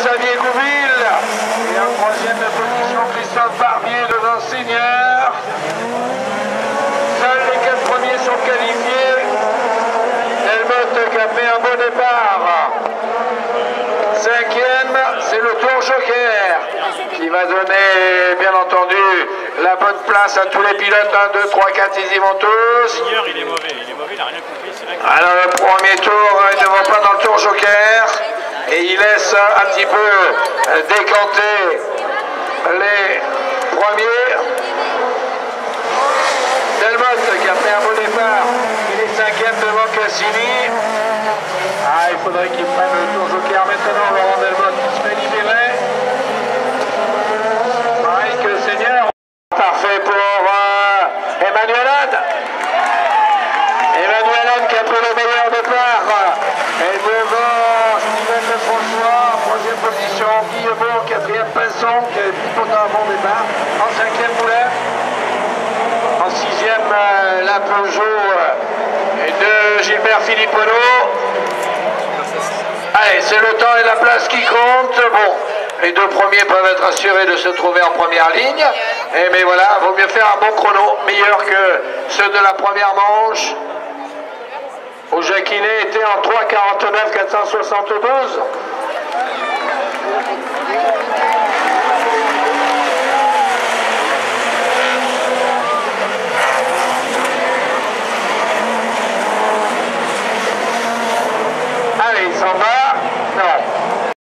Xavier Gouville. Et en troisième position, Christophe Barbier devant Seigneur. Seuls les quatre premiers sont qualifiés. Helmut qui a fait un beau départ. Cinquième, c'est le tour Joker qui va donner, bien entendu, la bonne place à tous les pilotes. 1, 2, 3, 4, ils y vont tous. Il est mauvais, il est mauvais, il n'a rien compris. Alors le premier tour, il ne va pas dans le tour Joker un petit peu euh, décanter les premiers. Delmotte qui a fait un beau départ, il est cinquième devant Cassini. Ah, il faudrait qu'il prenne le tour Joker maintenant, Laurent Delmotte qui se fait libérer. Pareil que Seigneur. Parfait pour euh, Emmanuel Hadd. Emmanuel Hadd qui a pris le meilleur départ. Et devant Steven de François, position, Guillemot, quatrième Pinson, qui a plutôt un bon départ. En cinquième Moulin. En sixième, euh, la Peugeot euh, de Gilbert Philippolo. Allez, c'est le temps et la place qui comptent. Bon, les deux premiers peuvent être assurés de se trouver en première ligne. Et mais voilà, vaut mieux faire un bon chrono, meilleur que ceux de la première manche. Où Jacquinet était en 3,49 472. Allez, il s'en va. Non.